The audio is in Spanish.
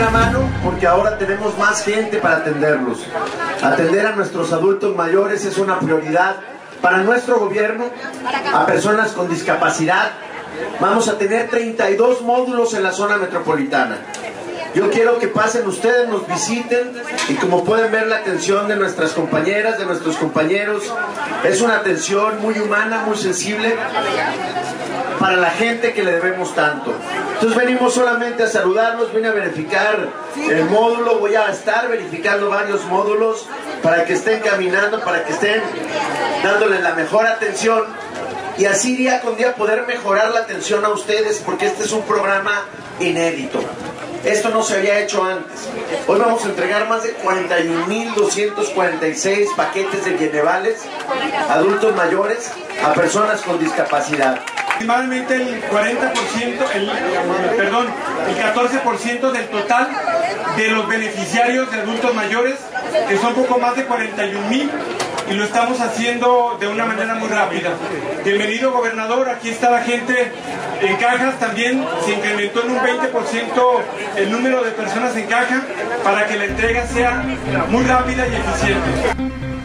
La mano porque ahora tenemos más gente para atenderlos. Atender a nuestros adultos mayores es una prioridad para nuestro gobierno, a personas con discapacidad. Vamos a tener 32 módulos en la zona metropolitana. Yo quiero que pasen ustedes, nos visiten y como pueden ver la atención de nuestras compañeras, de nuestros compañeros, es una atención muy humana, muy sensible para la gente que le debemos tanto. Entonces venimos solamente a saludarlos, vine a verificar el módulo, voy a estar verificando varios módulos para que estén caminando, para que estén dándoles la mejor atención y así día con día poder mejorar la atención a ustedes porque este es un programa inédito. Esto no se había hecho antes. Hoy vamos a entregar más de 41.246 paquetes de bienevales adultos mayores, a personas con discapacidad. Aproximadamente el 40%, el, perdón, el 14% del total de los beneficiarios de adultos mayores, que son poco más de 41 mil, y lo estamos haciendo de una manera muy rápida. Bienvenido gobernador, aquí está la gente en cajas, también se incrementó en un 20% el número de personas en caja para que la entrega sea muy rápida y eficiente.